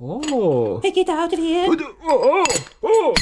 Oh. Hey, get out of here. Oh, oh, oh.